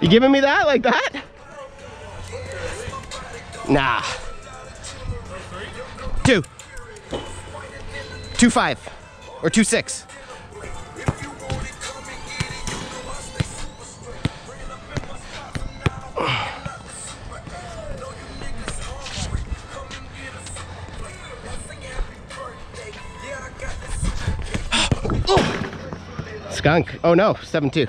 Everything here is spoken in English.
You giving me that like that? Nah. Two. Two five. Or two six. Oh. Skunk. Oh no, 7-2.